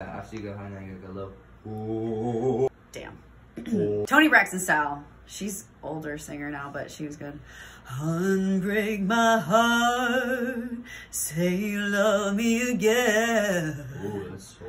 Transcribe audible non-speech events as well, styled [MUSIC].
After you go high, now you go low. Damn. [CLEARS THROAT] Toni Braxton style. She's older singer now, but she was good. Unbreak my heart, say you love me again. Ooh, that's so.